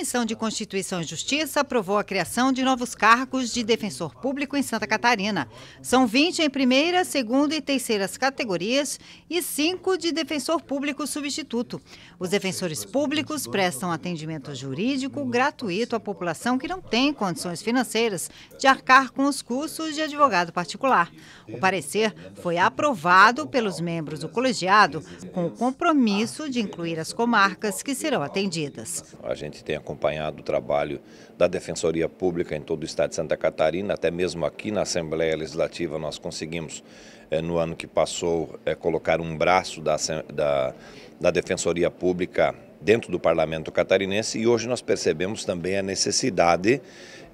Comissão de Constituição e Justiça aprovou a criação de novos cargos de defensor público em Santa Catarina. São 20 em primeira, segunda e terceiras categorias e 5 de defensor público substituto. Os defensores públicos prestam atendimento jurídico gratuito à população que não tem condições financeiras de arcar com os custos de advogado particular. O parecer foi aprovado pelos membros do colegiado com o compromisso de incluir as comarcas que serão atendidas. A gente tem acompanhado o trabalho da Defensoria Pública em todo o estado de Santa Catarina, até mesmo aqui na Assembleia Legislativa nós conseguimos, eh, no ano que passou, eh, colocar um braço da, da, da Defensoria Pública dentro do Parlamento catarinense e hoje nós percebemos também a necessidade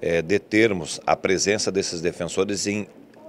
eh, de termos a presença desses defensores em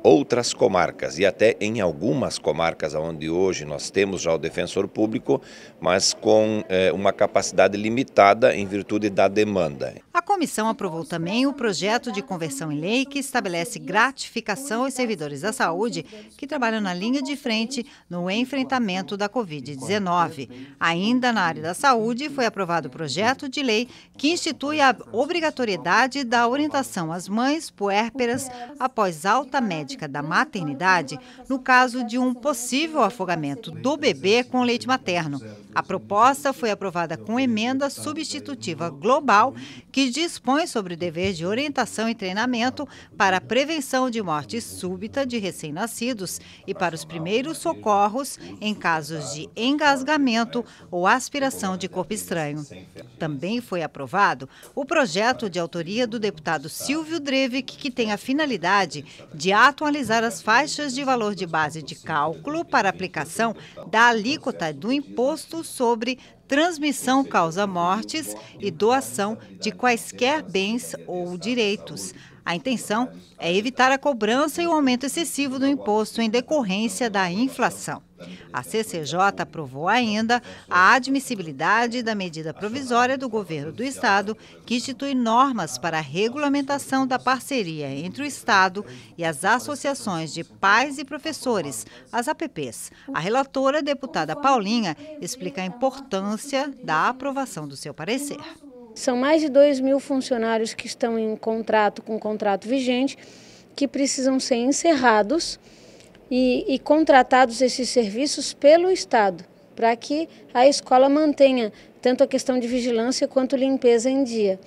outras comarcas e até em algumas comarcas onde hoje nós temos já o defensor público, mas com é, uma capacidade limitada em virtude da demanda. A comissão aprovou também o projeto de conversão em lei que estabelece gratificação aos servidores da saúde que trabalham na linha de frente no enfrentamento da Covid-19. Ainda na área da saúde, foi aprovado o projeto de lei que institui a obrigatoriedade da orientação às mães puérperas após alta médica da maternidade no caso de um possível afogamento do bebê com leite materno. A proposta foi aprovada com emenda substitutiva global que dispõe sobre o dever de orientação e treinamento para a prevenção de morte súbita de recém-nascidos e para os primeiros socorros em casos de engasgamento ou aspiração de corpo estranho. Também foi aprovado o projeto de autoria do deputado Silvio Drevic, que tem a finalidade de atualizar as faixas de valor de base de cálculo para aplicação da alíquota do imposto sobre transmissão causa mortes e doação de quaisquer bens ou direitos. A intenção é evitar a cobrança e o aumento excessivo do imposto em decorrência da inflação. A CCJ aprovou ainda a admissibilidade da medida provisória do governo do Estado, que institui normas para a regulamentação da parceria entre o Estado e as associações de pais e professores, as APPs. A relatora, deputada Paulinha, explica a importância da aprovação do seu parecer. São mais de 2 mil funcionários que estão em contrato com contrato vigente, que precisam ser encerrados e, e contratados esses serviços pelo Estado, para que a escola mantenha tanto a questão de vigilância quanto limpeza em dia.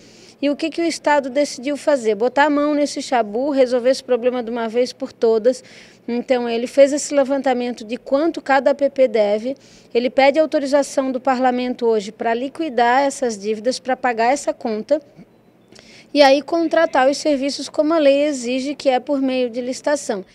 E o que, que o Estado decidiu fazer? Botar a mão nesse chabu, resolver esse problema de uma vez por todas. Então, ele fez esse levantamento de quanto cada APP deve. Ele pede autorização do parlamento hoje para liquidar essas dívidas, para pagar essa conta. E aí contratar os serviços como a lei exige, que é por meio de licitação.